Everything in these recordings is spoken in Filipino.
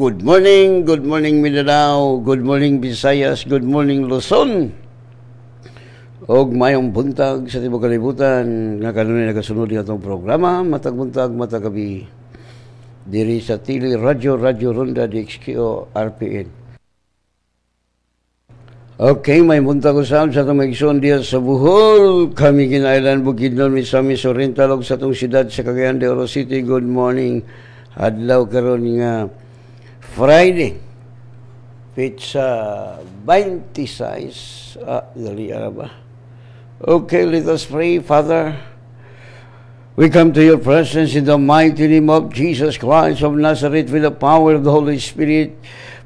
Good morning, good morning Mindanao, good morning Visayas, good morning Luzon. Og mayong buntag sa tibok kalibutan nga kanunay nagasunod atong programa matag buntag matag gabi diri sa Tili Radio Radio Ronda DXKO RPN. Okay, may buntag usab sa itong maigsoon diya sa Buhol. Kami kinailan bukid nun, Misamis Oriental, sa itong siyudad sa Cagayan de Oro City. Good morning. Adlaw karon nga Friday. Pizza 26. Ah, dali ba? Okay, let us pray, Father. We come to your presence in the mighty name of Jesus Christ of Nazareth with the power of the Holy Spirit.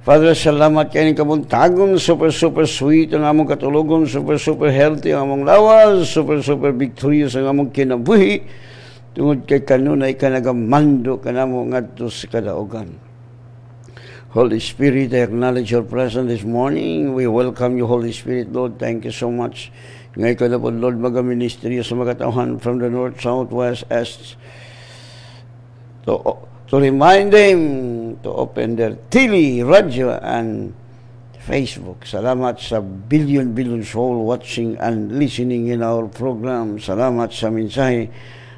Father, salamat kay ni kabuntagon, super super sweet ang among katulugon, super super healthy ang among lawas, super super victorious ang among kinabuhi. Tungod kay kanunay ka nagamando ka namo ngadto sa kadaugan. Holy Spirit, I acknowledge your presence this morning. We welcome you, Holy Spirit, Lord. Thank you so much. Ngay ka na po, Lord, mga-ministry sa mga tauhan from the north, south, west, east. To, to remind them to open their TV, radio, and Facebook. Salamat sa billion-billion soul watching and listening in our program. Salamat sa mensahe.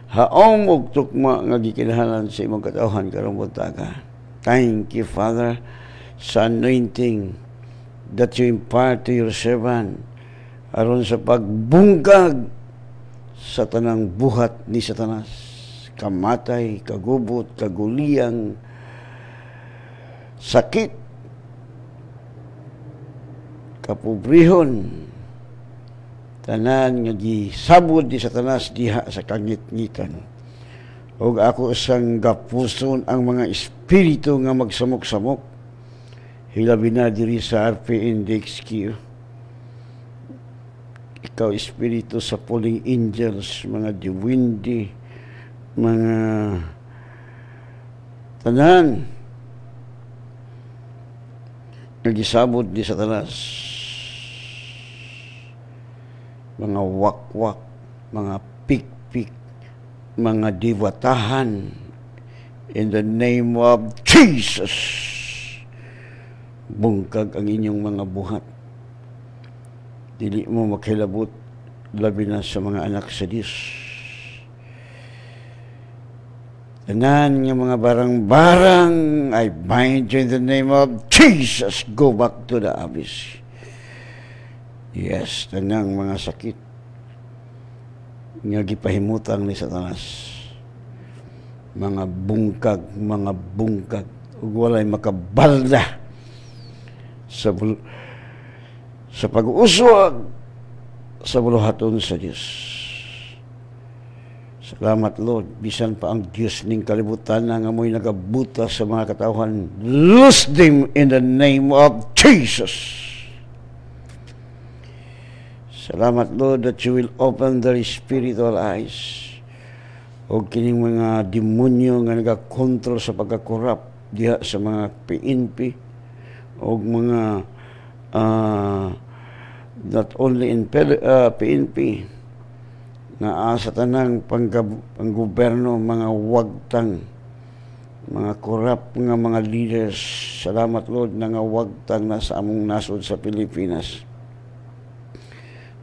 Haong ug tukma nga gikinahanglan sa imong katawhan karong buntaga. Thank you, Father, sa anointing that you impart to your servant aron sa pagbungkag sa tanang buhat ni Satanas kamatay, kagubot, kaguliyang, sakit, kapobrihon, tanan nga gisabod di satanas diha sa kangit-ngitan. Og ako isang gapuson ang mga espiritu nga magsamok-samok. Hilabi na diri sa RP Index Q. Ikaw espiritu sa pulling angels, mga diwindi, mga tanan nagisabot di sa tanas mga wakwak mga mga diwatahan in the name of Jesus bungkag ang inyong mga buhat dili mo makilabot labi na sa mga anak sa Diyos Tanan nga mga barang-barang, I bind you in the name of Jesus. Go back to the abyss. Yes, tanang mga sakit nga gipahimutan ni Satanas. Mga bungkag, mga bungkag, ug walay makabalda sa sa pag-uswag sa buluhaton sa Dios. Salamat Lord, bisan pa ang Diyos ning kalibutan na nga mo'y nagabuta sa mga katawhan. Loose them in the name of Jesus. Salamat Lord that you will open their spiritual eyes. O kining mga demonyo nga nagakontrol sa pagkakurap diha sa mga PNP o mga uh, not only in PNP na asa tanang panggoberno mga wagtang mga korap nga mga leaders. Salamat Lord na nga wagtang na sa among nasod sa Pilipinas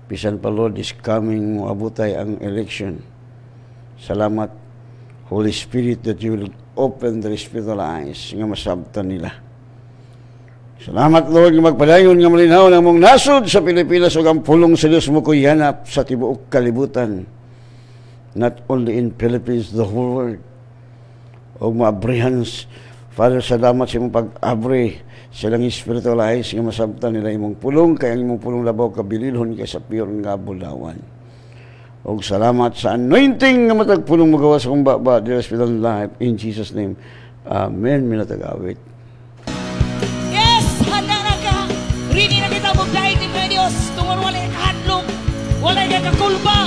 bisan pa Lord is coming abutay ang election salamat Holy Spirit that you will open their spiritual eyes nga masabtan nila Salamat Lord nga magpadayon nga malinaw ng mong nasod sa Pilipinas ug ang pulong sa Dios mo kuyanap sa tibuok kalibutan. Not only in Philippines, the whole world. O maabrihan, Father, salamat sa imong pag-abri silang spiritual eyes nga masabtan nila imong pulong kay ang imong pulong labaw kabililhon kay sa pure nga bulawan. O salamat sa anointing nga matag pulong magawa sa kong baba, dear Spirit life, in Jesus' name. Amen. Minatag-awit. wala na kakulba, wala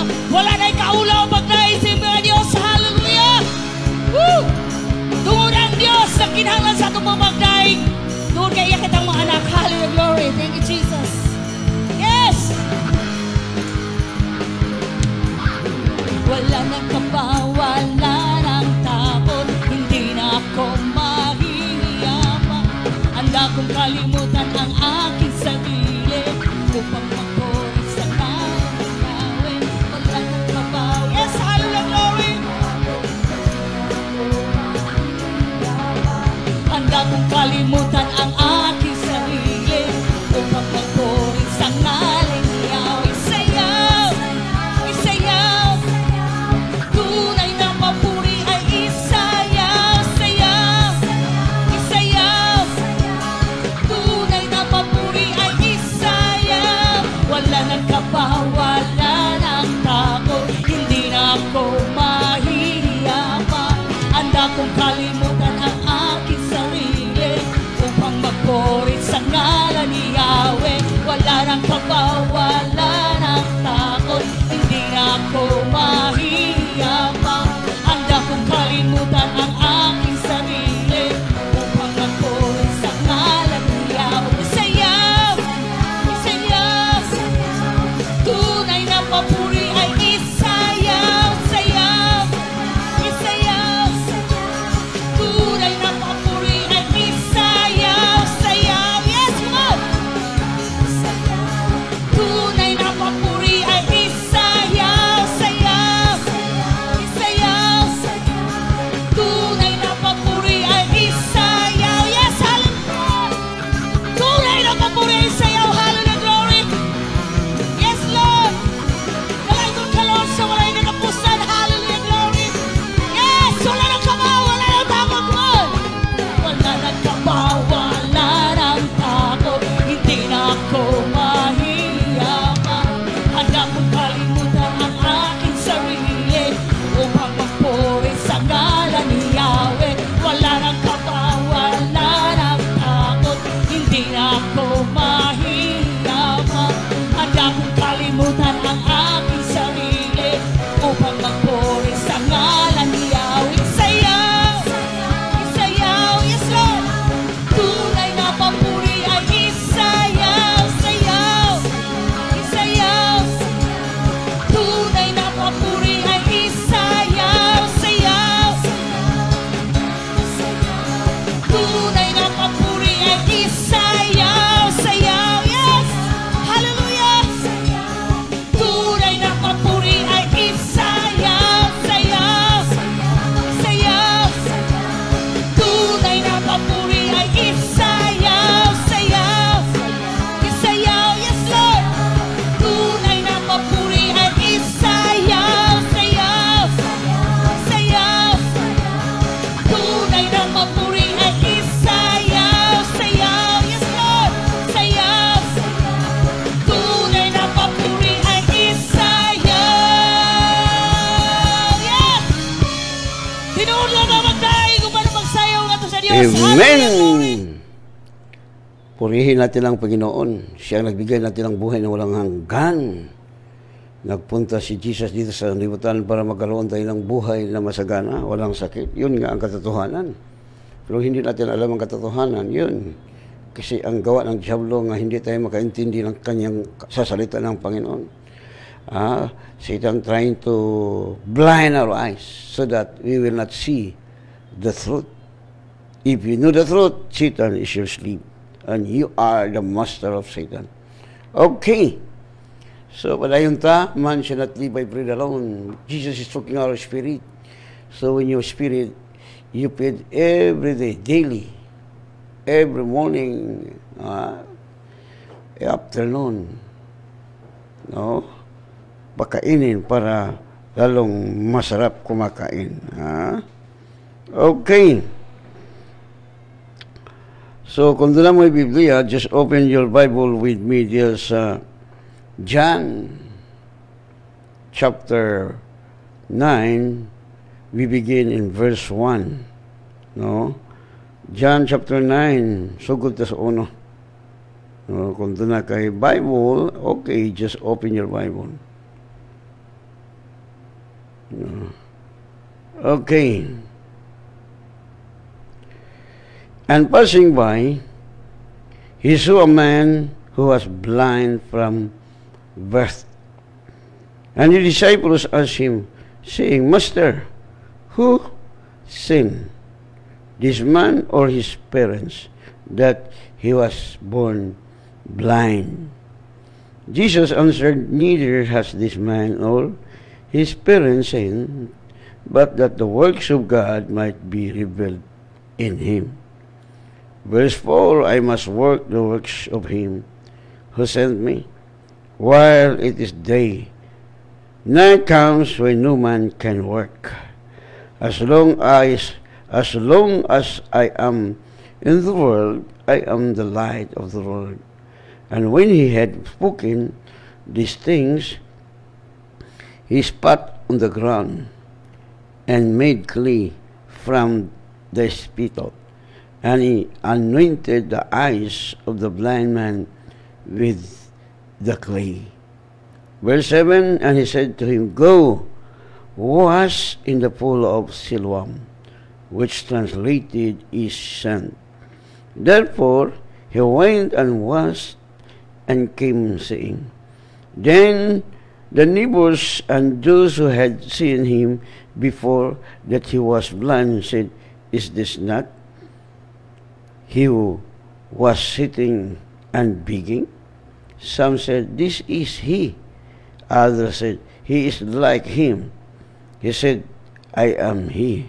Amen! Purihin natin ang Panginoon. Siya ang nagbigay natin ng buhay na walang hanggan. Nagpunta si Jesus dito sa libutan para magkaroon tayo ng buhay na masagana, walang sakit. Yun nga ang katotohanan. Pero hindi natin alam ang katotohanan. Yun. Kasi ang gawa ng Diablo nga hindi tayo makaintindi ng kanyang sasalita ng Panginoon. Ah, Satan trying to blind our eyes so that we will not see the truth. If you know the truth, Satan is your slave. And you are the master of Satan. Okay. So, padayon ta, man shall not live by bread alone. Jesus is talking our spirit. So, when your spirit, you feed every day, daily, every morning, uh, afternoon, no? Pakainin para lalong masarap kumakain. Ha? Okay. So, kung doon mo Biblia, just open your Bible with me there sa John chapter 9. We begin in verse 1. No? John chapter 9. Sugod ta sa uno. No, kung doon na kay Bible, okay, just open your Bible. No. Okay. And passing by, he saw a man who was blind from birth. And the disciples asked him, saying, Master, who sinned, this man or his parents, that he was born blind. Jesus answered, Neither has this man or his parents sinned, but that the works of God might be revealed in him. Verse 4 I must work the works of him who sent me, while it is day. Night comes when no man can work. As long as as long as I am in the world, I am the light of the world. And when he had spoken these things, he spat on the ground and made clay from the spittle, and he anointed the eyes of the blind man with the clay. Verse 7 And he said to him, Go, wash in the pool of Siloam, which translated is sent. Therefore he went and washed and came saying, Then the neighbors and those who had seen him before that he was blind said, Is this not he who was sitting and begging? Some said, This is he. Others said, He is like him. He said, I am he.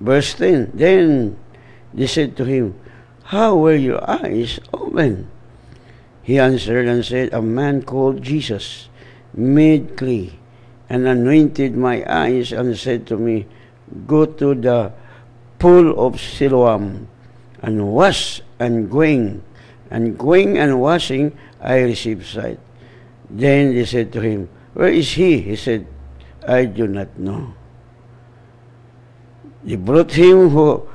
Verse 10 Then they said to him, How were your eyes open? He answered and said, A man called Jesus made clay and anointed my eyes and said to me, Go to the pool of Siloam and wash and going. And going and washing, I received sight. Then they said to him, Where is he? He said, I do not know. They brought him who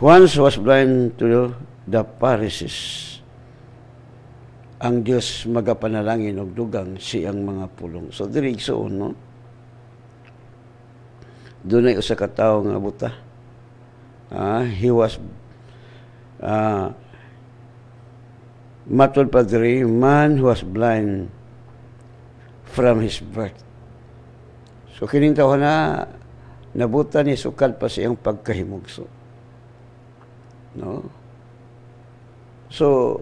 once was blind to the Pharisees ang Dios magapanalangin og dugang siyang mga pulong. So diri igsoon no. Dunay usa ka tawo nga buta. Ah, he was uh, matod pa diri man who was blind from his birth. So kining tawo na nabuta ni sukal pa siyang pagkahimugso. No? So,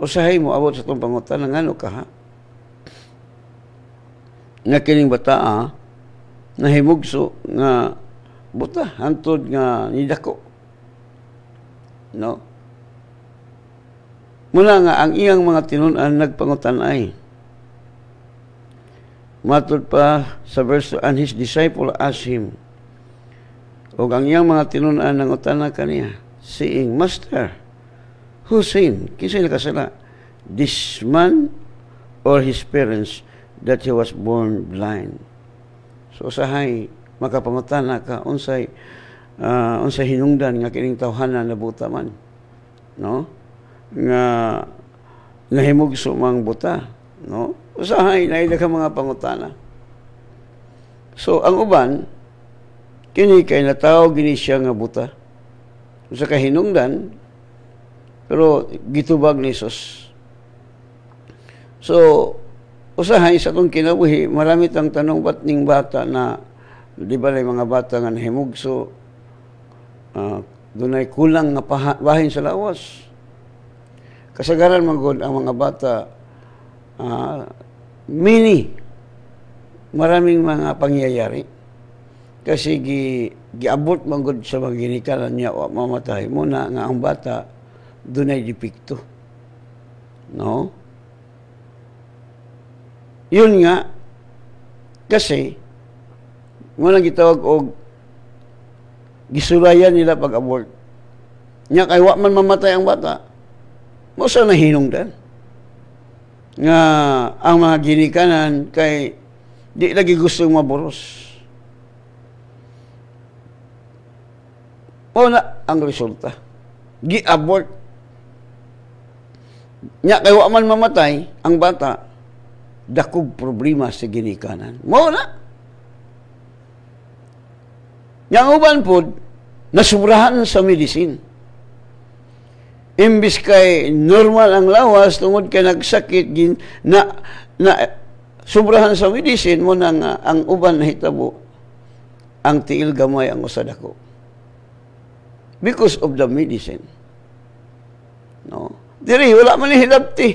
usahay mo abot sa itong pangutan ng ano ka ha? Nga kining bata ha? Nahimugso nga buta, hantod nga nidako. No? Mula nga ang iyang mga tinunan nagpangutan ay matod pa sa verse and his disciple asked him o ang iyang mga tinunan ng utana kaniya saying, Master, Who sinned? Kinsa nakasala? This man or his parents that he was born blind. So usahay makapangutana ka unsay uh, unsay hinungdan nga kining tawhanan nabuta man. No? Nga nahimugso mang buta, no? Usahay na ka mga pangutana. So ang uban kini kay nataw gini siya nga buta. Sa kahinungdan pero gitubag ni Jesus. So, usahay sa kong kinabuhi, marami tang tanong ba't ning bata na, di ba mga bata nga nahimugso, uh, dunay kulang nga bahin sa lawas. Kasagaran magod ang mga bata, uh, mini, maraming mga pangyayari. Kasi gi, giabot magod sa mga ginikalan niya, mamatay muna nga ang bata, dunay dipikto. No? Yun nga, kasi, muna gitawag og gisulayan nila pag-abort. Nya kay wa man mamatay ang bata. Mo sa nahinungdan. Nga ang mga ginikanan kay di lagi gusto maboros. O na ang resulta. Gi-abort Nya kay wa man mamatay ang bata, dakog problema sa ginikanan. Mao na. Nya uban pod nasubrahan sa medicine. Imbis kay normal ang lawas tungod kay nagsakit gin na na sobrahan sa medicine mo nang ang uban hitabo ang tiil gamay ang usadako. Because of the medicine. Diri, wala man ni hilabti.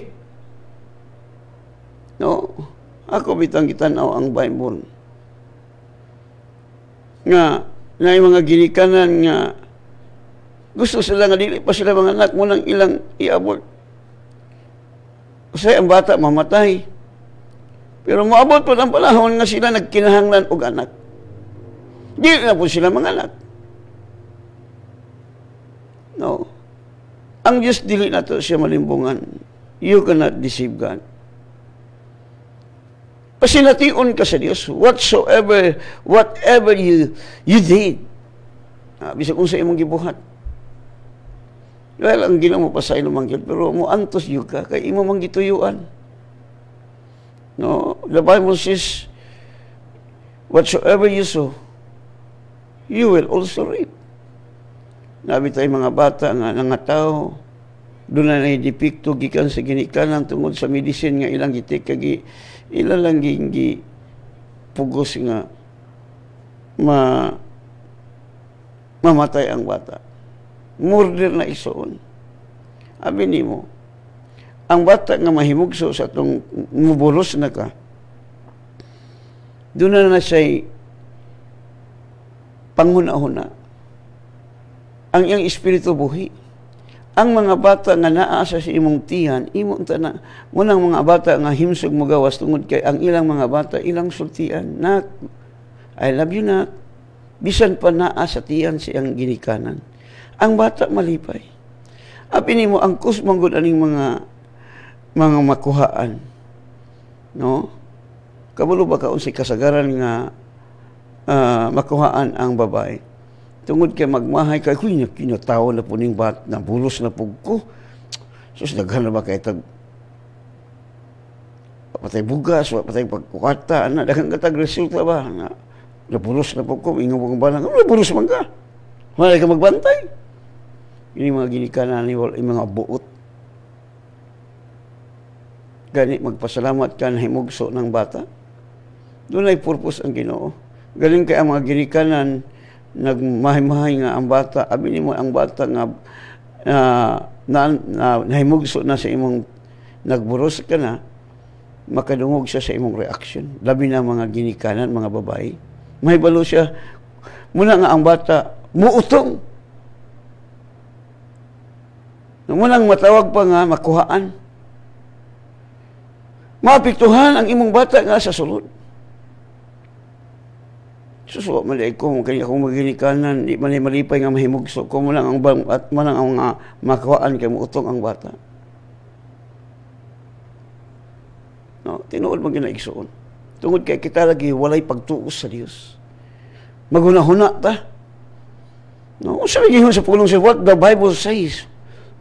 No? Ako bitang kitanaw ang Bible. Nga, na yung mga ginikanan nga gusto sila nga dili pa sila mga anak mo nang ilang iabot. Kasi ang bata mamatay. Pero moabot po ang panahon nga sila nagkinahanglan og anak. Dili na po sila mga anak. No. Ang Diyos dili na to siya malimbungan. You cannot deceive God. Pasination ka sa Diyos. Whatsoever, whatever you, you did. Ah, bisa kung sa imong gibuhat. Well, ang ginawa mo pa sa ilong manggil, pero mo antos yung ka, kay imo mang gituyuan. No, the Bible says, whatsoever you sow, you will also reap. Nabi tayo mga bata nga nangataw, doon na naidipikto gikan sa ginikanan tungod sa medicine nga ilang gitik kagi ilalang gi pugos nga ma mamatay ang bata. Murder na isuon. Abi ni mo, ang bata nga mahimugso sa itong mubulos na ka, doon na na siya'y panghuna-huna. Ang iyang espiritu buhi ang mga bata nga naa sa imong tiyan, imo na, munang mga bata nga himsog mo gawas tungod kay ang ilang mga bata ilang sultian. Nak, I love you nak. Bisan pa naa sa tiyan siyang ginikanan. Ang bata malipay. Apin mo ang kusmanggod aning mga mga makuhaan. No? Kabulo ba kaon si kasagaran nga uh, makuhaan ang babae? Tungod kay magmahay kay kuy na kinatawo na po bat na bulos na pug ko. Sus daghan na ba kay tag patay bugas, patay pagkukata, na daghang katag resulta ba na nabulos na pug ko, ingon mo ba na, nabulos man ka. Wala ka magbantay. Ini mga ginikanan ni wala mga buot. Gani magpasalamat ka na himugso ng bata. Doon ay purpose ang Ginoo. Galing kay ang mga ginikanan nagmahay-mahay nga ang bata. Abi mo ang bata nga uh, na, na nahimugso na sa imong nagburos ka na makadungog siya sa imong reaction labi na mga ginikanan mga babae. May balo siya. Muna nga ang bata muutong. Munang matawag pa nga makuhaan. Maapektuhan ang imong bata nga sa sulod Suso, mali ko, kaya kung maginikanan, di man malipay nga mahimugso, ko mo lang ang, at man ang mga makawaan kay utong ang bata. No, tinuod man ginaigsoon. Tungod kay kita lagi walay pagtuos sa Dios. Maghuna-huna ta. No, sa lagi sa pulong sa what the Bible says.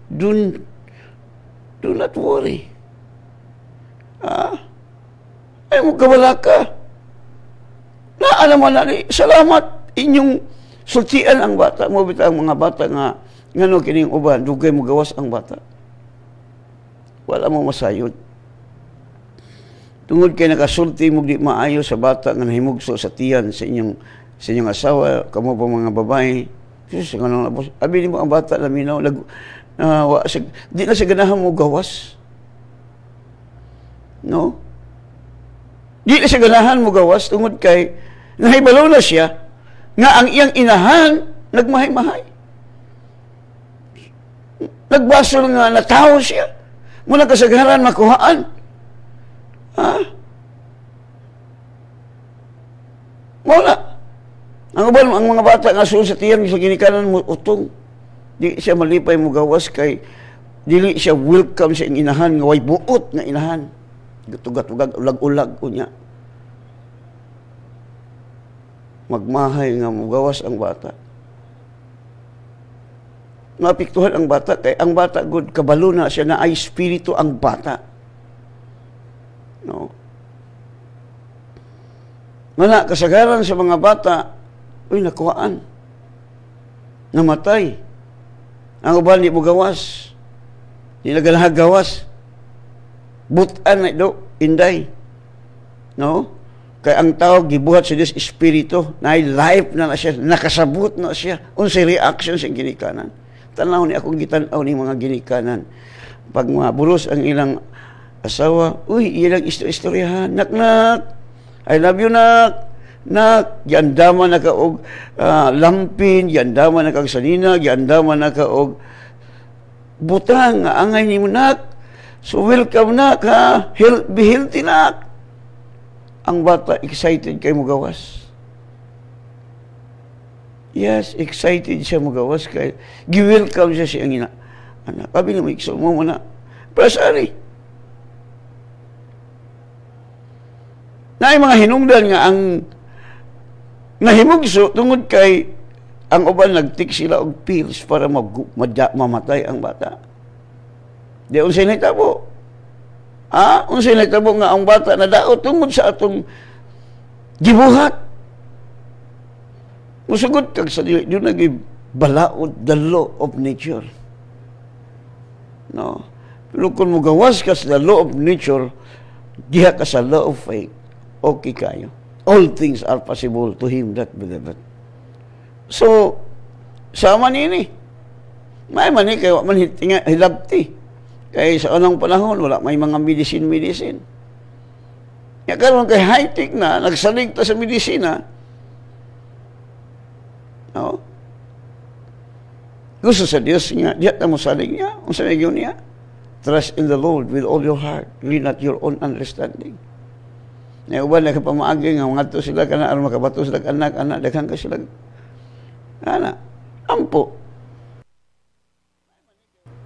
Do, do not worry. Ah, ay mo kawala ka. Na alam mo na, salamat inyong sultian ang bata mo bitaw ang mga bata nga ngano kining uban dugay mo gawas ang bata. Wala mo masayod. Tungod kay nakasulti mo di maayo sa bata nga nahimugso sa tiyan sa inyong sa inyong asawa, kamo pa mga babae. Sus, ngano na Abi mo ang bata laminaw lag uh, wa, sig, di na sa mo gawas. No? Di na sa mo gawas tungod kay Nahibalo na siya nga ang iyang inahan nagmahay-mahay. Nagbasol nga na tao siya. Muna kasagaran makuhaan. Ha? Wala. Ang uban, ang mga bata nga sul sa tiyan sa ginikanan mo utong. Di siya malipay mo gawas kay dili siya welcome sa inahan nga way buot nga inahan. Gatugat-ugag ulag-ulag unya. Magmahay nga mugawas ang bata. Mapiktuhan ang bata kay ang bata good kabalo na siya na ay espiritu ang bata. No. Mana kasagaran sa mga bata, uy nakuhaan. Namatay. Ang uban di mo gawas. Di nagalahag gawas. Butan na do, inday. No? Kay ang tao gibuhat sa Dios espiritu, na life na, na siya, nakasabot na siya. Unsay reaction sa ginikanan. Tanaw ni akong gitan-aw ni mga ginikanan. pag maburos ang ilang asawa, uy, ilang istoryahan, nak nak, I love you nak, nak, yandama na ka og uh, lampin, yandama na ka og sanina, yandama na ka og butang, angay ni mo nak, so welcome nak ha, Hel be healthy nak. Ang bata, excited kay mo gawas. Yes, excited siya mo gawas kay, gi-welcome siya siya ang ina anak. Sabi mo, ikso mo muna. Pasari. Na mga hinungdan nga ang nahimugso tungod kay ang uban nagtik sila og pills para mag mamatay ang bata. Di unsay nitabo. Ah, unsay nitabo nga ang bata na daot tungod sa atong gibuhat. Musugod kag sa di, di nagibalaod the law of nature. No? Pero kung mo gawas ka sa law of nature, diha ka sa law of faith, okay kayo. All things are possible to him that believeth. So, sama nini. May man kayo man hilabti. Kaya sa unang panahon, wala may mga medicine-medicine. Ya karon kay high-tech na, nagsalig ta sa medisina. No? Gusto sa Diyos niya, diya na mo salig niya, ang sa niya. Trust in the Lord with all your heart, lean not your own understanding. Na uban na kapamaagi nga, mga to sila ka na, aron makabato sila anak, anak, daghang ka sila. Ana, ampo.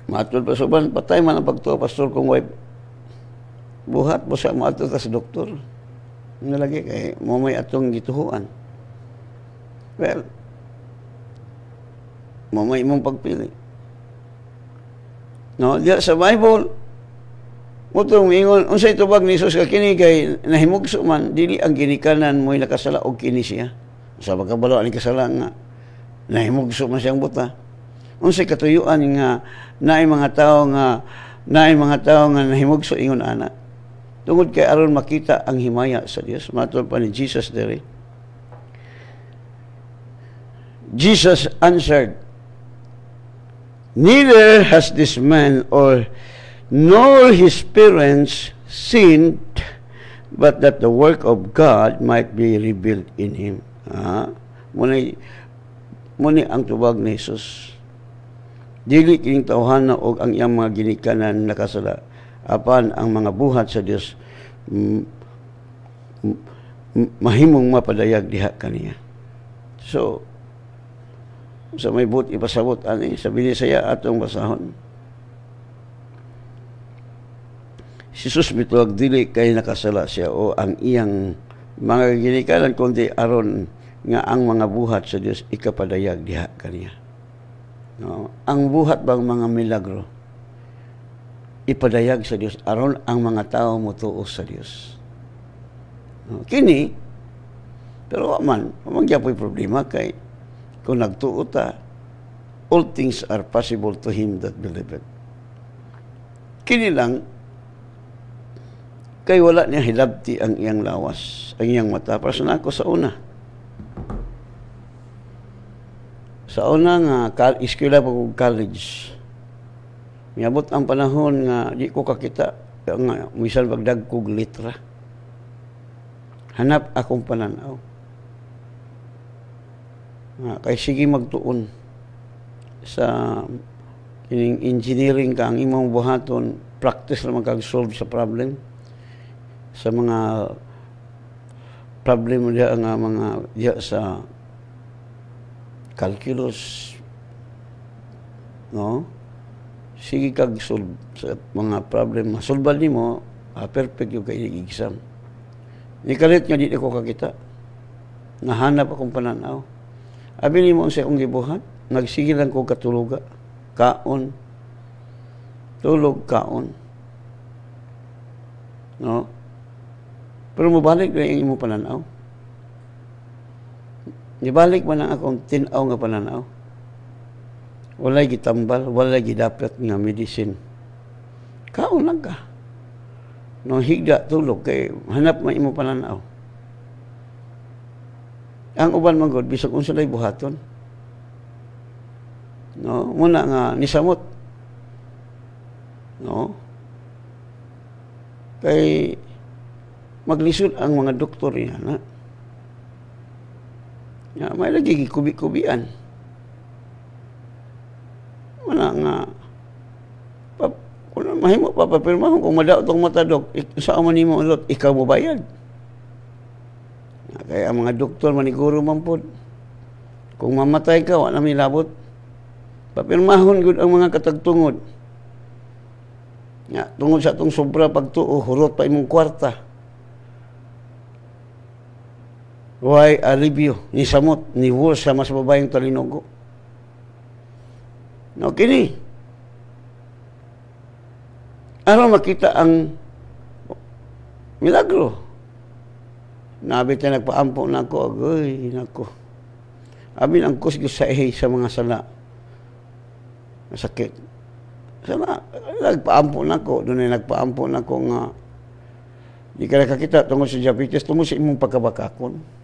Matod pa suban, patay man ang pagtuwa, pastor kong wife. Buhat mo sa matod sa doktor. Nalagi kay mo may atong gituhuan. Well, mamay mong pagpili. No, diya sa Bible, Mutong ingon, unsay tubag ni Jesus ka kini kay nahimugso man dili ang ginikanan mo'y nakasala og kini siya. Sa pagkabalo ani kasala nga nahimugso man siyang buta. Unsay katuyuan nga naay mga tao nga naay mga tao nga nahimugso ingon ana. Tungod kay aron makita ang himaya sa Dios. Matod pa ni Jesus diri. Jesus answered, Neither has this man or nor his parents sinned, but that the work of God might be revealed in him. Ah, muna, muna ang tubag ni Jesus. Dili kining tawhana og ang iyang mga ginikanan nakasala apan ang mga buhat sa Dios mahimong mapadayag diha kaniya. So, sa may but ipasabot ani sa binisaya atong basahon si Jesus mituwag dili kay nakasala siya o ang iyang mga ginikanan kundi aron nga ang mga buhat sa Dios ikapadayag diha kaniya no ang buhat bang mga milagro ipadayag sa Dios aron ang mga tao motuo sa Dios no? kini pero man man gyapon problema kay kung nagtuo ta, all things are possible to him that believeth. Kini lang, kay wala niya hilabti ang iyang lawas, ang iyang mata. Para sa nako sa una. Sa una nga, iskila pa kong college. Miabot ang panahon nga di ko kakita nga misal bagdag kog litra. Hanap akong pananaw. Uh, kay sige magtuon sa kining engineering ka ang imong buhaton practice lang magkag-solve sa problem sa mga problem diya nga mga diya sa calculus no? Sige kag solve sa mga problem masulban nimo ah, perfect yung kay exam ni kalit nga di ko kakita nahanap akong pananaw. Abi ni mo sa akong gibuhat, nagsige lang ko katuluga, kaon, tulog kaon. No? Pero mabalik na yung imo pananaw. Nibalik man ang akong tinaw nga pananaw. Walay gitambal, walay gidapat nga medicine. Kaon lang ka. No higda tulog kay hanap man imo pananaw. Ang uban man gud bisag unsa lay buhaton. No, muna nga nisamot. No? Kay maglisod ang mga doktor yan, ha? Ya, may lagi kubi-kubian. Wala nga. Pa, kung mahimo papapirma kung madaw tong matadok, sa man nimo ulot, ikaw mo bayad. Kaya ang mga doktor maniguro man pod. Kung mamatay ka, wala may labot. Papirmahon gud ang mga katagtungod. Ya, tungod sa atong sobra pagtuo, hurot pa imong kwarta. Why alibyo ni samot ni wol sa mas babayang talinugo. No, kini. Aron makita ang milagro. Nabi tayo nagpaampo na ako, agoy, nako. Amin ang kusgo sa eh, sa mga sala. Masakit. Sana, nagpaampo na ako. Doon ay nagpaampo na ako nga di ka nakakita tungkol sa diabetes, tungkol sa imong pagkabakakon.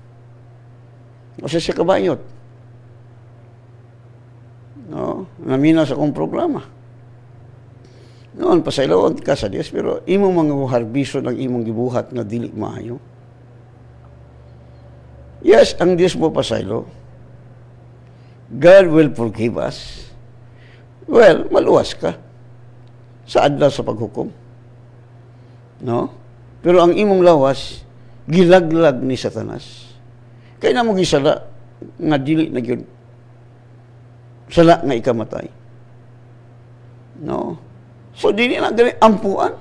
Sa siya kabayot. No, naminaw sa kong programa. Noon, pasayloon ka sa Diyos, pero imo mga harbiso ng imong gibuhat nga dili maayo. Yes, ang Diyos mo pasaylo. God will forgive us. Well, maluwas ka sa adlaw sa paghukom. No? Pero ang imong lawas, gilaglag ni Satanas. Kaya na mo gisala nga dili na gyud sala nga ikamatay. No? So dili na gani ampuan.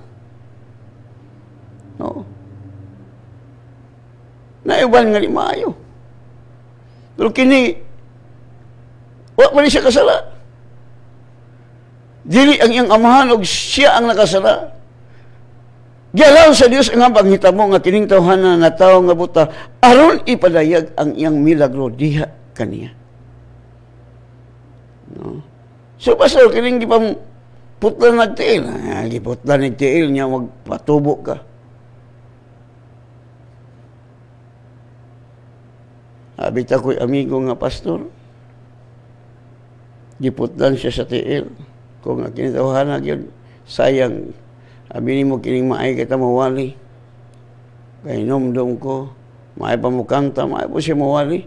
No? Naiwan nga ni. Pero kini wa man siya kasala. Dili ang iyang amahan og siya ang nakasala. Gialaw sa Dios nga panghitabo nga kining tawhana nga tawo nga buta aron ipadayag ang iyang milagro diha kaniya. No. So pastor kining gipam putlan nagtiil, ah, giputlan nagtiil niya wag patubo ka. Abita ko'y amigo nga pastor. Giputlan siya sa tiil. Kung nga kinitawhana yun, sayang. Abi mo kining maay kita mawali. Kay nomdom ko, maay pa mo kanta, maay po siya mawali.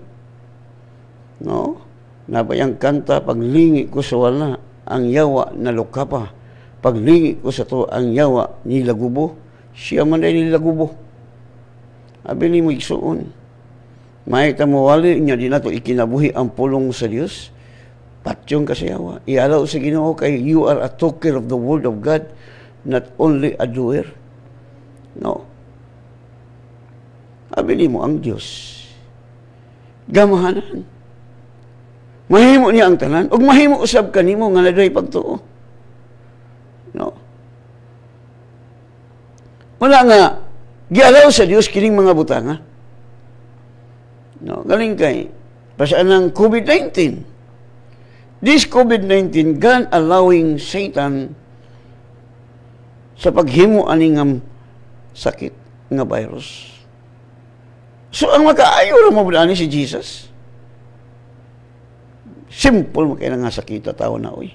No? Napayang kanta, paglingi ko sa wala, ang yawa na lukapa. Paglingi ko sa to, ang yawa ni Lagubo, siya man ay ni Lagubo. Abi ni mo iksuon. May tamawali niya di nato ikinabuhi ang pulong sa Dios. Patyong kasayawa. Ialaw sa Ginoo kay you are a talker of the word of God, not only a doer. No. Abi mo ang Dios. Gamahanan. Mahimo niya ang tanan ug mahimo usab kanimo nga naday pagtuo. No. Wala nga gialaw sa Dios kining mga butanga. No, galing kay pasaan ng COVID-19. This COVID-19 gan allowing Satan sa paghimo ani nga sakit nga virus. So ang makaayo ra mo ani si Jesus. Simple mo kaya nga sakita tao na oy.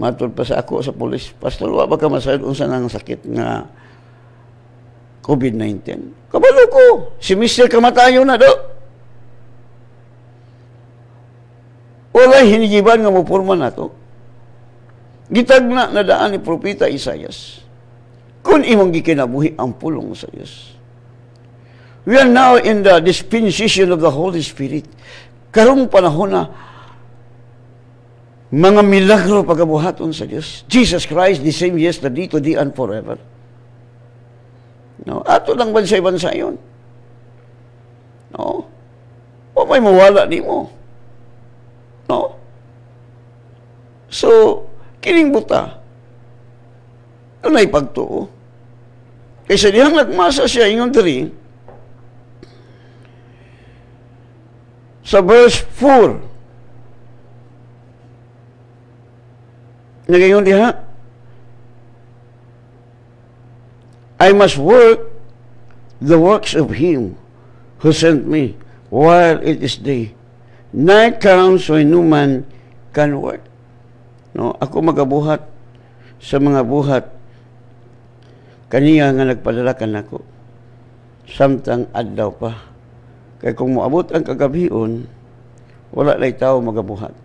Matod pa sa ako sa pulis, pastor, wa ba ka masayod unsa nang sakit nga COVID-19. Kabalo ko, si Mr. kamatayo na do. Wala hinigiban nga mupurma na to. Gitagna na daan ni Propeta Isayas. Kung imong gikinabuhi ang pulong sa Diyos. We are now in the dispensation of the Holy Spirit. Karong panahon na mga milagro pagabuhaton sa Diyos. Jesus Christ, the same yesterday, today, and forever. No? Ato lang bansay-bansa yun. No? O may mawala ni mo. No? So, kining buta, ano ay pagtuo? Kaysa dihang nagmasa siya ingon diri, sa verse 4, nagayon diha, I must work the works of him who sent me while it is day. Night comes when no man can work. No, ako magabuhat sa mga buhat. Kaniya nga nagpadala kanako samtang adlaw pa. Kay kung moabot ang kagabion wala lay tao magabuhat.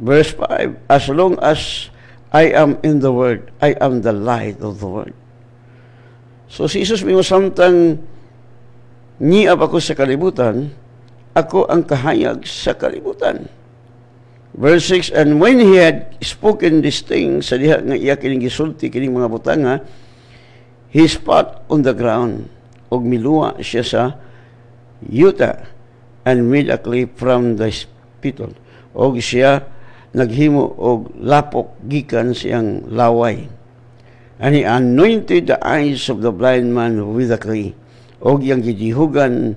Verse 5 as long as I am in the world I am the light of the world. So si Jesus mo samtang niab ako sa kalibutan ako ang kahayag sa kalibutan Verse 6, And when he had spoken these things, sa diha nga iya kining gisulti kining mga butanga, he spat on the ground, og miluwa siya sa yuta, and made a clay from the spittle. Og siya naghimo og lapok gikan siyang laway. And he anointed the eyes of the blind man with a clay. Og yang gidihugan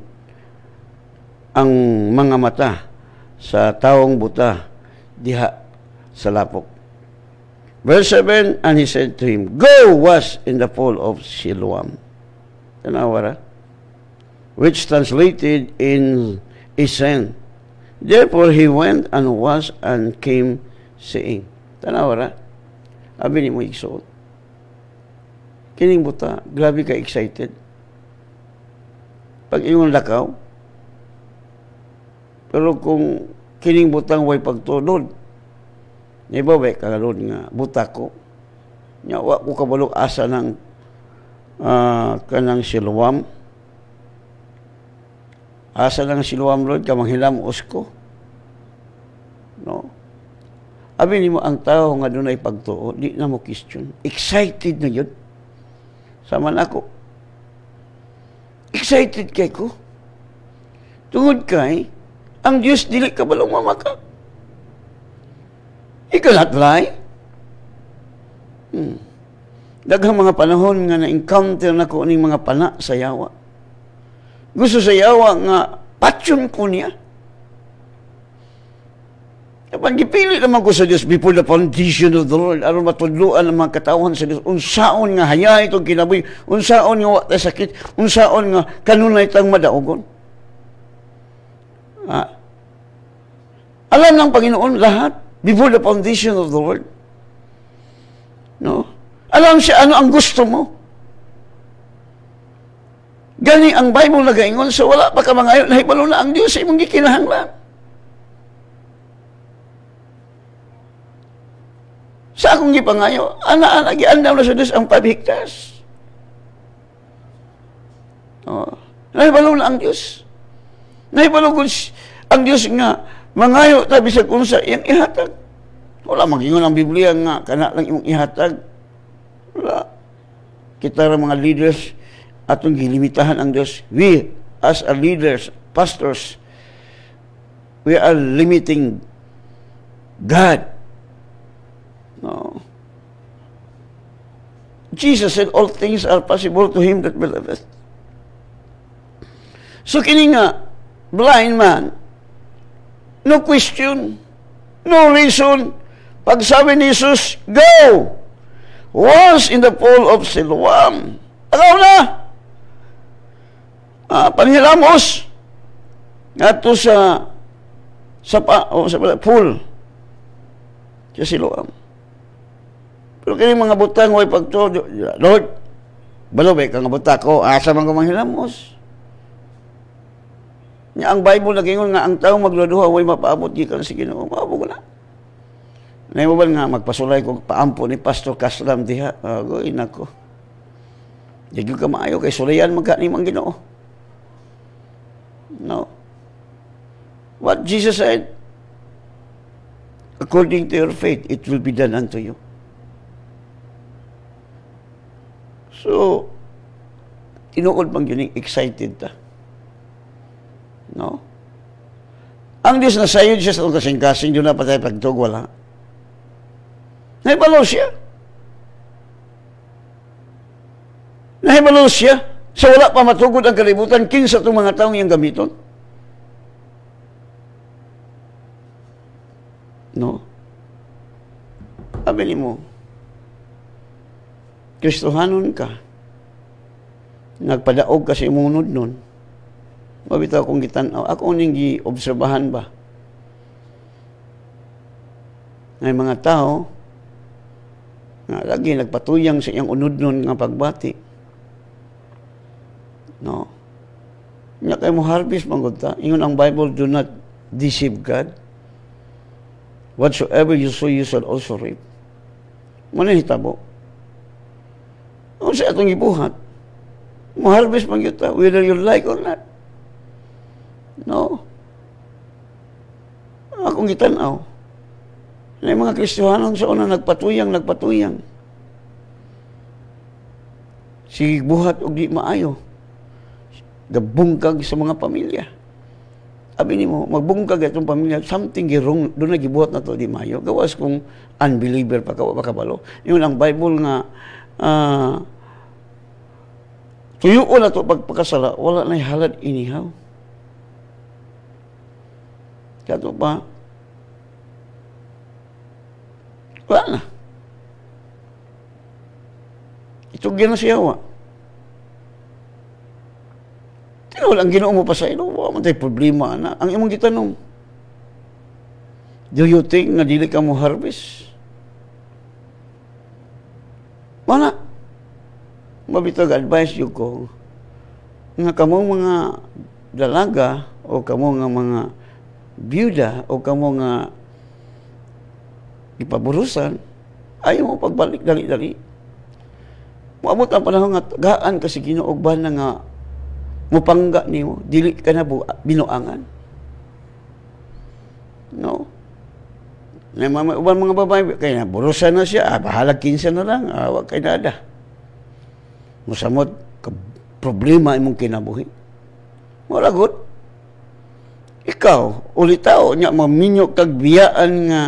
ang mga mata sa taong buta diha sa lapok. Verse 7, And he said to him, Go wash in the pool of Siloam. Tanawara. Which translated in Isen. Therefore he went and washed and came saying, Tanawara. Abi ni mo igsuot. Kining buta, grabe ka excited. Pag iyong lakaw, pero kung kining butang way pagtulod. Ni ba way kagalod nga buta ko. Nya wa ko kabalo asa ng uh, kanang silwam. Asa lang silwam Lord ka manghilam usko. No. Abi ni mo ang tao nga dunay pagtuo, di na mo question. Excited na yun. Sama na ako. Excited kay ko. Tungod kay, ang Diyos dili ka balong mamaka. Ikalatry. Hmm. Daghang mga panahon nga na-encounter na ko ning mga pana sa yawa. Gusto sa yawa nga patyon ko niya. Kapag gipili naman ko sa Diyos before the foundation of the Lord, aron matudluan ang mga katawan sa Diyos, unsaon nga haya itong kinabuhi, unsaon nga wala sakit, unsaon nga kanunay tang madaogon. Ah. Alam ng Panginoon lahat before the foundation of the world. No? Alam siya ano ang gusto mo. Gani ang Bible nagaingon sa wala pa ka mga ayon, nahibalo na ang Diyos sa imong gikinahanglan. Sa akong gipangayo, ana-ana, giandaw na sa Diyos ang 5 hectares. Oh. Nahibalo na ang Diyos. Nahibalo ang Diyos nga, mangayo tabi sa kunsa, iyang ihatag. Wala magingon ang Biblia nga, kana lang imong ihatag. Wala. Kita ra mga leaders, atong gilimitahan ang Diyos. We, as a leaders, pastors, we are limiting God. No. Jesus said, all things are possible to him that believeth. So kini nga, blind man, no question, no reason. Pag sabi ni Jesus, go! Was in the pool of Siloam. Agaw na! Ah, panhilamos. Ato sa sa pa, o sa pool sa Siloam. Pero kini mga butang way pagto, Lord, balo ba kang buta ko, asa man ko manghilamos. Nya ang Bible nagingon nga ang tao magladuha way mapaabot gikan sa Ginoo. Maabo ko na. Nay nga magpasulay ko paampo ni Pastor Kaslam diha. Agoy nako. Di ka maayo kay sulayan magkani mang Ginoo. No. What Jesus said, according to your faith, it will be done unto you. So, tinuod bang yun excited ta. No? Ang Diyos na sayo siya sa kasing-kasing, doon na patay pagtug, wala. Nahibalo siya. Nahibalo siya. Sa wala pa matugod ang kalibutan, kinsa itong mga taong yung gamiton. No? Sabi mo, Kristohanon ka. Nagpadaog kasi munod nun Mabitaw akong gitanaw. Ako ning gi-obserbahan ba? May mga tao nga lagi nagpatuyang sa iyang unod nun nga pagbati. No? Nya kay mo harvest manggod ta. Ingon ang Bible do not deceive God. Whatsoever you sow, you shall also reap. Muna hitabo. Ano sa atong ibuhat? Mo harvest man whether you like or not. No. Akong gitanaw. Na mga Kristiyanon sa una nagpatuyang, nagpatuyang. Si buhat og di maayo. Gabungkag sa mga pamilya. Abi ni mo, magbungkag itong pamilya, something girong, doon na gibuhat na to di maayo. Gawas kung unbeliever pa ka, makabalo. Yun ang Bible nga, uh, tuyo na to pagpakasala, wala na halad inihaw. Kato pa, wala na. Itugyan na siya wa. Tino lang ginoo mo pa sa ilo, wala man tayo problema na. Ang imong gitanong, do you think na dili ka mo harvest? Wala. Mabitog advice yung ko, nga kamo mga dalaga o kamo nga mga byuda o kamo nga ipaburusan, ayaw mo pagbalik dali-dali. Maabot ang panahon nga gaan kasi ginuogban na nga mupangga nimo dili ka na binuangan. No? Na mga uban mga babae kay na burusan na siya, ah, bahala kinsa na lang, ah, wag kay nada. Musamot problema imong kinabuhi. Good. Ikaw, ulitaw nya maminyo kag biyaan nga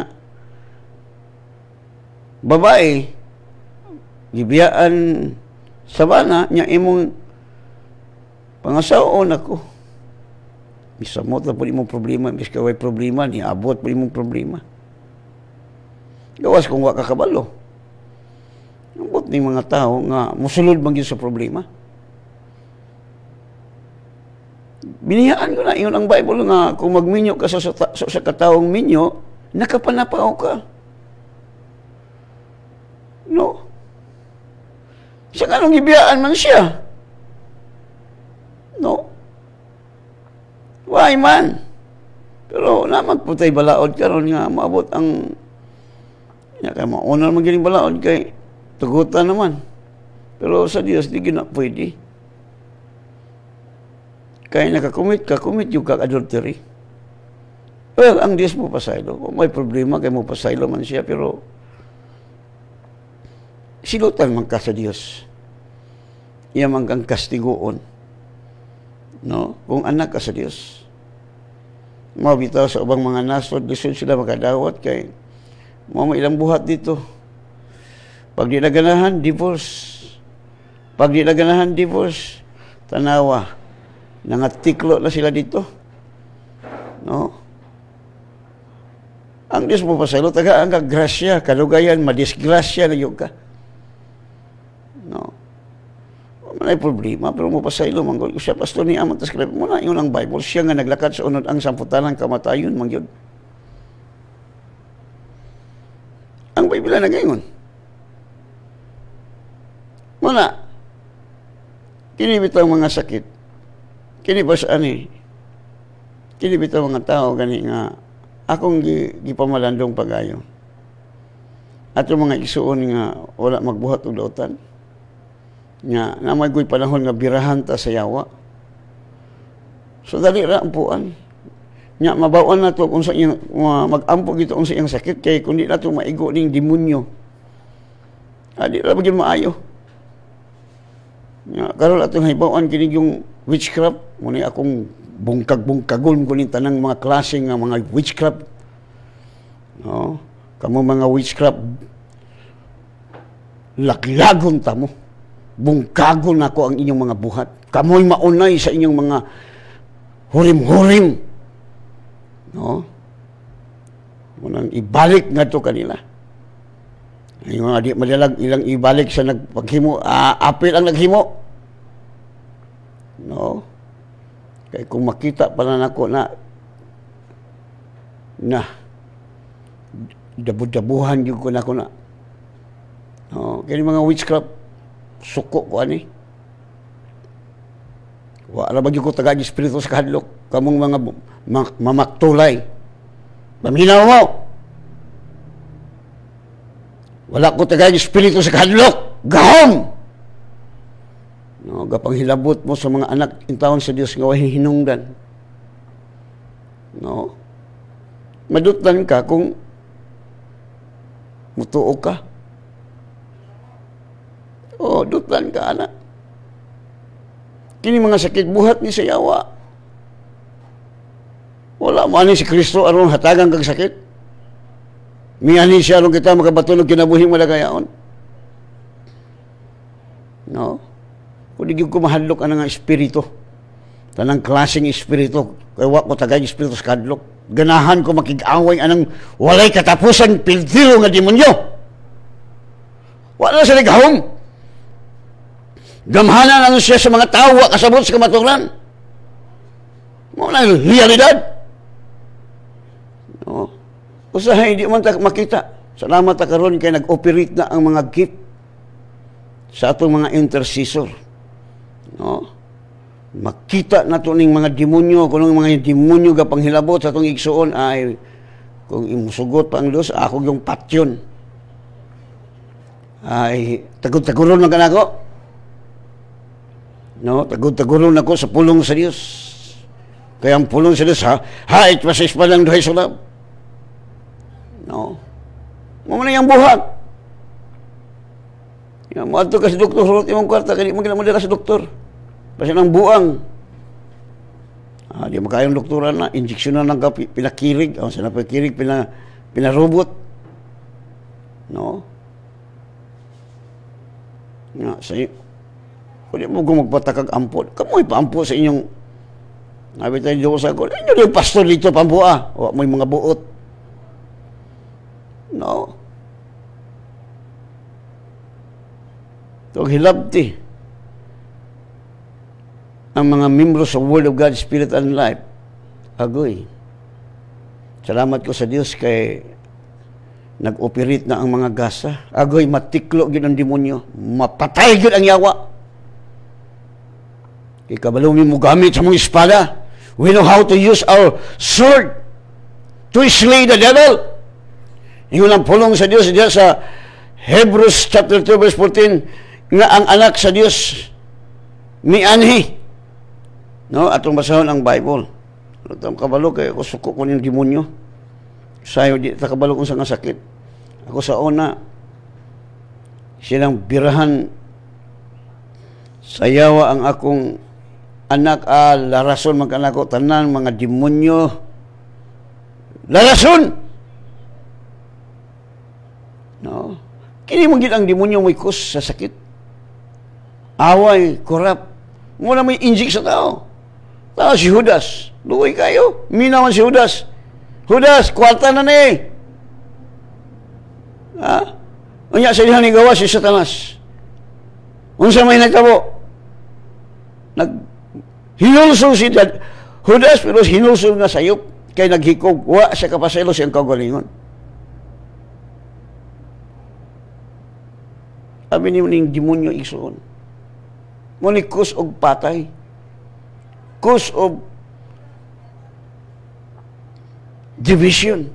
babae gibiyaan sa bana nya imong pangasaon ako misamot na po imong problema mis kaway problema ni abot po imong problema. Gawas kung wa ka kabalo. Abot ni mga tao nga musulod man sa problema biniyaan ko na yun ang Bible nga kung magminyo ka sa, sa, sa kataong minyo nakapanapaw ka No. Sa kanong gibiyaan man siya. No. Why man? Pero naman po tayo balaod karon nga maabot ang ya kay mauna man gining balaod kay tugutan naman. Pero sa Dios di gina pwede. Kaya nakakumit ka, kumit yung kag-adultery. Well, ang Diyos mo pasaylo. May problema kay mo pasaylo man siya, pero silutan man ka sa Dios. Iya man kang kastigoon. No? Kung anak ka sa Dios. Mao bitaw sa ubang mga nasod, lisod sila makadawat kay mo ilang buhat dito. Pag di naganahan, divorce. Pag di naganahan, divorce. Tanawa. Nangatiklo na sila dito. No? Ang Diyos mo pasalo, taga ang kagrasya, kalugayan, madisgrasya na yung ka. No. May problema, pero mo pasaylo manggol. Siya pastor ni Amon, tas mo na, yun ang Bible. Siya nga naglakad sa unod ang samputanan kamatayon, mangyod. Ang Bible na ngayon. Muna, kini bitaw mga sakit. Kini ba sa ani? Kini bitaw mga tao gani nga akong gipamalandong pagayo. Ato mga isuon nga wala magbuhat og dautan nga namay ko'y panahon nga birahan ta sa yawa. So dali ra ampuan. Nya mabawan na to kung sa iyang mag-ampo gito kung sa iyang sakit kay kundi na to maigo ning demonyo. Adi ra bagin maayo. Nya karon atong hibawan kini yung witchcraft muni akong bungkag-bungkagon ko tanang mga klase nga mga witchcraft. No? Kamo mga witchcraft laklagon ta mo bungkagon nako ang inyong mga buhat. Kamoy maunay sa inyong mga hurim-hurim. No? Munang ibalik nga to kanila. Yung mga di madalag ilang ibalik sa nagpaghimo, uh, apil ang naghimo. No? Kaya kung makita pala nako na na dabud-dabuhan yung ko na ko na Oh, kini mga witchcraft suko ko ani. Wa ra bagi ko taga espiritu sa kahadlok kamong mga ma- mamaktulay. Paminaw mo. Wala ko taga espiritu sa kahadlok. Gahom. No, gapang hilabot mo sa mga anak intawon sa Dios nga wahi hinungdan. No. Madutlan ka kung mutuo ka. Oh, dutlan ka anak. Kini mga sakit buhat ni sa yawa. Wala mo ani si Kristo aron hatagan kag sakit. Miyani siya aron kita makabatunog kinabuhi mo dagayaon. No? Kung di ko mahadlok ang nga espiritu. Tanang klaseng espiritu. Kaya wa ko tagay espiritu sa kadlok. Ganahan ko makig-away anang walay katapusan pildiro nga demonyo. Wala sa nagahom. Gamhanan ano siya sa mga tao kasabot sa kamaturan. Mo na realidad. No. Usahay di man ta makita. Salamat ta karon kay nag-operate na ang mga gift sa atong mga intercessor. No? Makita na to ning mga demonyo, kung mga demonyo ga panghilabot sa atong igsuon ay kung imusugot pa ang Diyos, ako yung patyon. Ay, tagod-taguron lang kanako. No, tagod-taguron ako sa pulong sa Dios. Kaya ang pulong sa Dios, ha, hait pasis pa lang duhay sulab. No. Mo na yung buhat. Ya, mo ato ka doktor, hulot imong kwarta, kaya mo ginamudala sa doktor. Kasi nang buang. Ah, di makayang doktoran na, injection na lang ka, pinakirig. Oh, sana pinakirig, pina, pinarobot. No? Nga, sa kung mo kung magpatakag ampo, kamoy pa ampo sa inyong Nabi tayo Diyos sa ko, inyo yung pastor dito pampo ah. O, may mga buot. No. Ito hilabti. Ang mga membro sa Word of God, Spirit and Life, agoy. Salamat ko sa Diyos kay nag-operate na ang mga gasa. Agoy, matiklo gid ang demonyo. Mapatay gid ang yawa. Kabalo mo gamit sa mga espada. We know how to use our sword to slay the devil. Yung lang pulong sa Diyos diya sa Hebrews chapter 2 verse 14 nga ang anak sa Diyos ni anhi. No, atong basahon ang Bible. Atong kabalo kay ako suko ko ning demonyo. Sayo di ta kabalo kung sa sakit. Ako sa una silang birahan. Sayawa ang akong anak ah, larason magkanako tanan mga demonyo. Larason no? Kini mo ang demonyo may kus sa sakit. Away korap mo na may injik sa tao tao si Judas. Luoy kayo. Minawan si Judas. Judas kwarta na ni ha? Unya sa ni gawa si Satanas. Unsa may nagtabo? Nag hinulso si Dad Judas pero hinulso nga sayop kay naghikog wa sa kapaselo siyang kagalingon. Abi ni ning demonyo igsoon. Mo ni kus og patay. Kus og division.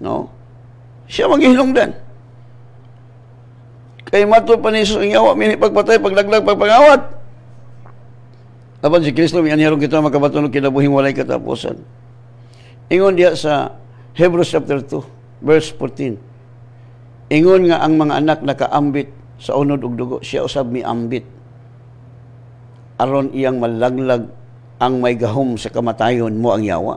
No? Siya maghilongdan. Kay mato pa ni Jesus ang yawa, pagpatay, paglaglag, pagpangawat. Apan si Kristo, may anharong kita makabatunog kinabuhing walay katapusan. Ingon diya sa Hebrews chapter 2, verse 14. Ingon nga ang mga anak nakaambit sa unod ug dugo, siya usab mi ambit. Aron iyang malaglag ang may gahom sa kamatayon mo ang yawa.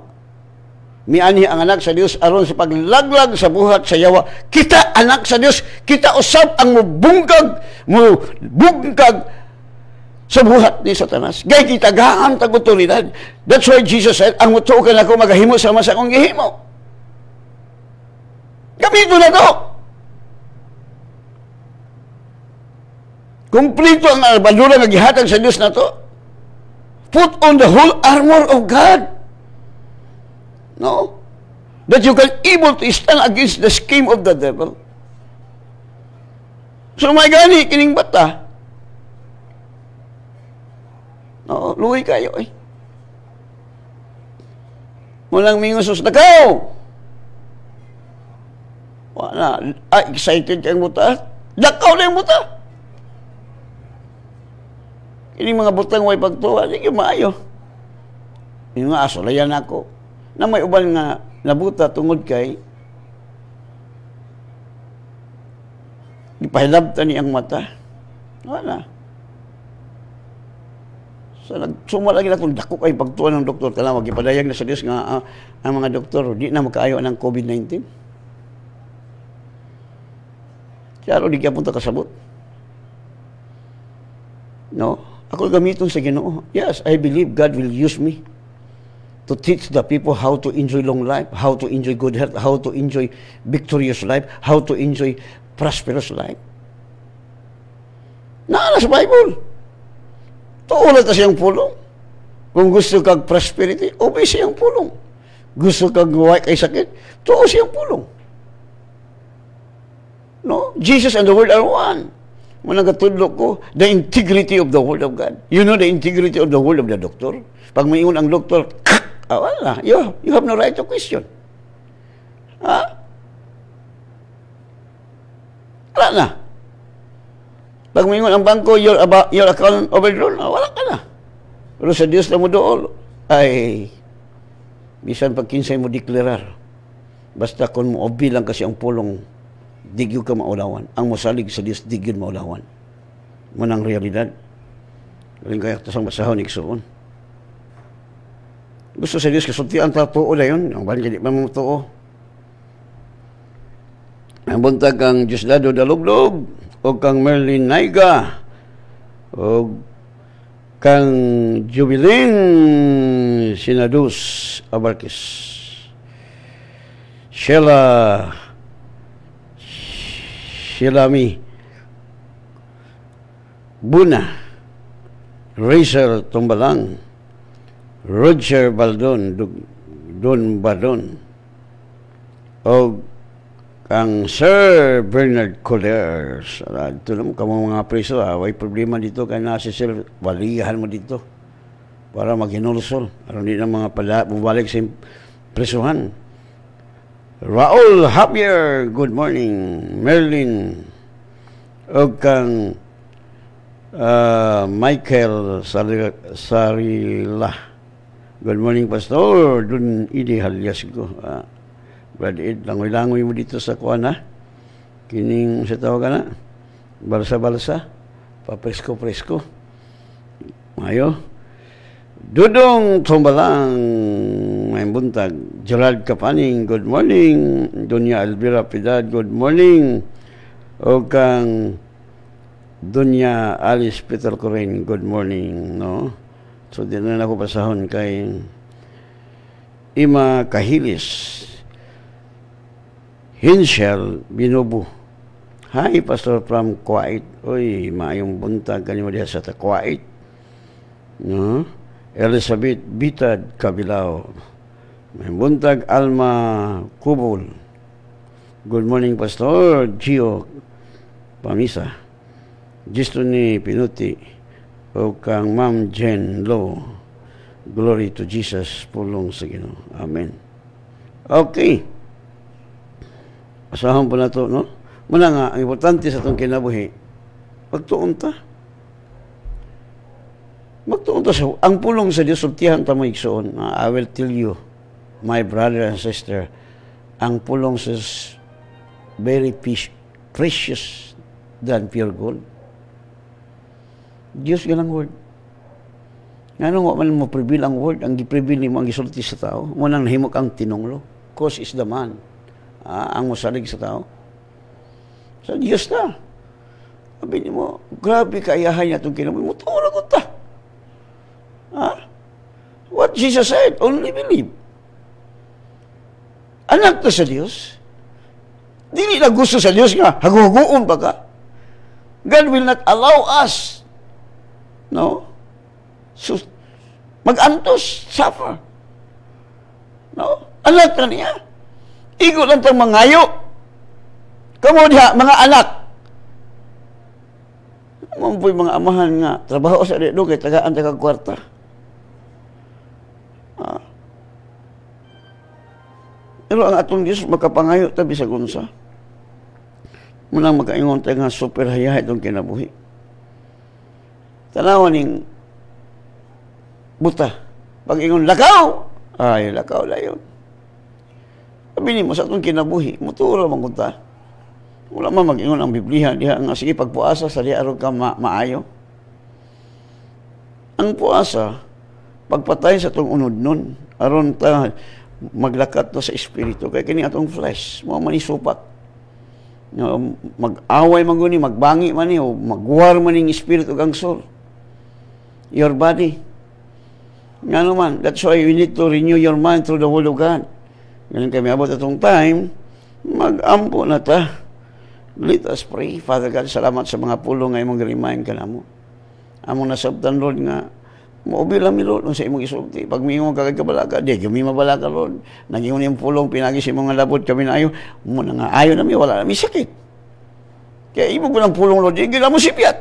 Miani ang anak sa Dios aron sa paglaglag sa buhat sa yawa. Kita anak sa Dios, kita usab ang mubungkag, mubungkag sa buhat ni Satanas. Gay kita gaan tag otoridad. That's why Jesus said, ang mutuo ka na ako magahimo sama sa akong gihimo. Gamito na to. Kumplito ang armadura nga gihatag sa Dios na to. Put on the whole armor of God. No? That you can able to stand against the scheme of the devil. So may gani, kining bata. No, luwi kayo eh. Mulang mingusos na kao. Wala, ah, excited kang buta. Dakaw na yung buta. Ini mga butang way pagtuwa, sige maayo. Yung nga aso, layan ako. Na may uban nga nabuta tungod kay ipahilabta niyang mata. Wala. So, nagsuma lagi na itong dako kay pagtuwa ng doktor. Kala magipadayag na sa Diyos nga uh, ang mga doktor, di na makaayo ng COVID-19. Kaya di kaya punta kasabot. No? Ako gamiton sa ginoo. Yes, I believe God will use me to teach the people how to enjoy long life, how to enjoy good health, how to enjoy victorious life, how to enjoy prosperous life. Naala sa Bible. Tuulat na siyang pulong. Kung gusto kag prosperity, obey siyang pulong. Gusto kag huwag kay sakit, tuo siyang pulong. No? Jesus and the Word are one. Muna katudlo ko, the integrity of the Word of God. You know the integrity of the Word of the doctor? Pag mayingon ang doktor, ah, wala, you, you have no right to question. Ha? Wala na. Pag mingon ang bangko, your, about, your account overdrawn, oh, wala ka na. Pero sa Diyos na mo doon, ay, bisan pag kinsay mo deklarar, basta kung mo lang kasi ang pulong, digyo ka maulawan. Ang mosalig sa Diyos, digyo maulawan. Munang realidad. Galing kaya ito sa masahon, iksoon. Gusto sa Diyos, kasultian ta tuo na yun. Ang bali, hindi pa mo tuo. Ang buntag kang Diyos Dado Daluglog, o kang Merlin Naiga o kang Jubilin Sinadus Abarkis Sheila Shilami Buna Razer Tumbalang Roger Baldon Don Badon o kang Sir Bernard Coller. Ito naman, kamo mga preso, ah, may problema dito, kaya nasi Sir, walihan mo dito para maghinulsol. Aron di na mga pala, bumalik sa presuhan. Raul Javier, good morning. Merlin, o kang uh, Michael Sarila. Good morning, Pastor. Dun idi halyas ko. Uh, Brad Ed, langoy-langoy mo dito sa kuwan ha. Kining sa tawag na. Balsa-balsa. Papresko-presko. Mayo. Dudong Tumbalang, may buntag. Gerald Kapaning, good morning. Dunya Alvira Pidad, good morning. O kang Dunya Alice Peter Corin, good morning. No? So, din na ako pasahon kay Ima Kahilis, Hinshel Binubu. Hi, Pastor from Kuwait. Uy, maayong buntag kanimo diha sa Kuwait. No? Elizabeth Bitad Kabilao. Buntag Alma Kubol. Good morning, Pastor. Gio Pamisa. Gisto ni Pinuti. O kang Ma'am Jen Lo. Glory to Jesus. Pulong sa Ginoo. Amen. Okay. Asahan po na to, no? Muna nga, ang importante sa itong kinabuhi, magtuon ta. Magtuon sa, ang pulong sa Diyos, sultihan ta mo iksoon. I will tell you, my brother and sister, ang pulong sa very precious than pure gold. Diyos ganang word. Nga nung man mo prevail ang word, ang giprevail mo ang gisulti sa tao, mo nang nahimok ang tinonglo. Cause is the man ah, ang musalig sa tao. Sa Diyos na. Sabi niyo mo, grabe kaayahan niya itong kinabuhi mo. Tawala ko ta. Ha? What Jesus said, only believe. Anak to sa Diyos. Dili na gusto sa Diyos nga, haguhuguon pa ka. God will not allow us, no, so, mag-antos, suffer. No? Anak na niya. Igo lang tang mangayo. Kamu diha, mga anak. mo po mga amahan nga, trabaho sa dito kay tagaan taga kwarta. Ah. Pero ang atong Diyos makapangayo tabi sa gunsa. Munang makaingon tayo nga super hayahay itong kinabuhi. Tanawan ning buta. Pag ingon lakaw, ay lakaw na yun. Sabi mo sa itong kinabuhi, muturo man kunta. Wala man mag-ingon ang Biblia diha nga sige pagpuasa sa di aron ka ma maayo. Ang puasa pagpatay sa tong unod nun aron ta maglakat to sa espiritu kay kini atong flesh mo man isupat. No, mag-away man guni, magbangi man ni o magwar man ning espiritu kang soul. Your body. Nga naman, that's why you need to renew your mind through the Word of God. Ganun kami abot atong time, mag-ampo na ta Let us pray. Father God, salamat sa mga pulong nga imong remind ka namo. Among nasabtan, Lord, nga Maubi lang mi Lord sa imong isulti. Pag mi imong kagad kabalaga, di kami mabalaka Lord. Nagingon yung pulong pinagi sa imong labot kami na ayo. Mo na nga ayo na mi wala na mi sakit. Kaya imong ko ng pulong Lord, di mo sipiat.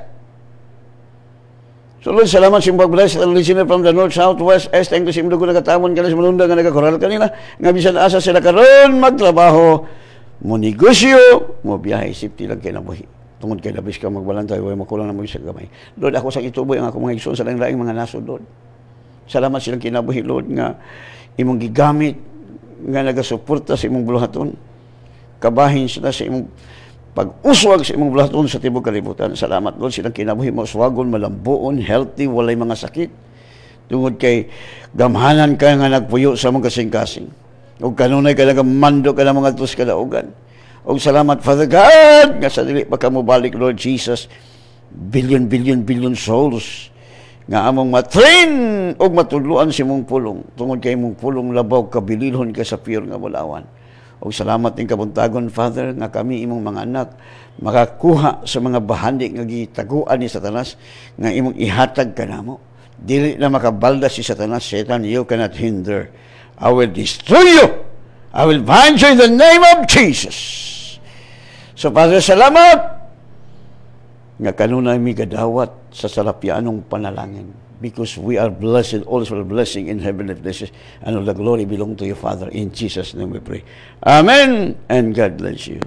So Lord, salamat sa imong bless and listener from the north, south, west, east, and kasi imong ko nagatamon kanila sa malunda nga nagakoral kanila. Nga bisan asa sila karon magtrabaho mo negosyo, mo biyahe, safety lang kay nabuhi. Tungod kay labis ka magbalantay, way makulang na mo sa gamay. Lord, ako sa ituboy ang ako mga igsoon sa laing mga nasod, Lord. Salamat silang kinabuhi, Lord, nga imong gigamit, nga nagasuporta sa imong buluhaton. Kabahin sila sa imong pag-uswag sa imong buluhaton sa tibok kalibutan. Salamat, Lord, silang kinabuhi mo, uswagon, malambuon, healthy, walay mga sakit. Tungod kay gamhanan ka nga nagpuyo sa mong kasing-kasing. O kanunay ka lang mando ka ng mga tus kalaugan. O salamat, Father God, nga sa dili pa ka mo balik, Lord Jesus, billion, billion, billion souls nga among matrain o matuluan si mong pulong. Tungod kay mong pulong labaw, kabililhon ka sa pure nga bulawan. O salamat din kabuntagon, Father, nga kami imong mga anak, makakuha sa mga bahandi nga gitaguan ni Satanas, nga imong ihatag ka namo. Dili na makabalda si Satanas, Satan, you cannot hinder I will destroy you. I will bind you in the name of Jesus. So, Father, salamat nga kanunay mi gadawat sa salapyanong panalangin because we are blessed, also blessing in heavenly places, and all the glory belong to you, Father. In Jesus' name we pray. Amen, and God bless you.